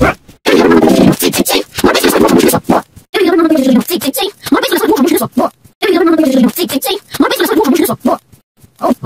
What?